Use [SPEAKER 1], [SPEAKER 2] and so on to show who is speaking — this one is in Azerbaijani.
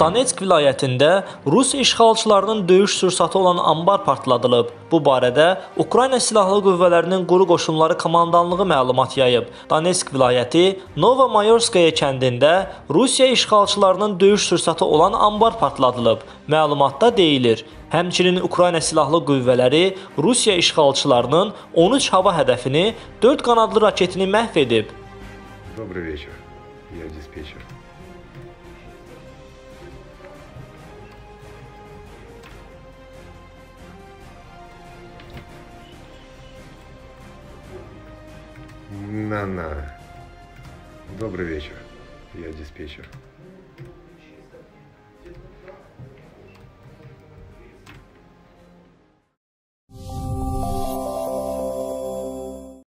[SPEAKER 1] Donetsk vilayətində Rus işğalçılarının döyüş sursatı olan anbar partladılıb. Bu barədə Ukrayna Silahlı Qüvvələrinin quru qoşunları komandanlığı məlumat yayıb. Donetsk vilayəti Novomayorskaya kəndində Rusiya işğalçılarının döyüş sursatı olan anbar partladılıb. Məlumatda deyilir: Həmçinin Ukrayna Silahlı Qüvvələri Rusiya işğalçılarının 13 hava hədəfini 4 qanadlı raketini məhv edib.
[SPEAKER 2] Добрый вечер. Я диспетчер. На-на. Добрый вечер. Я диспетчер.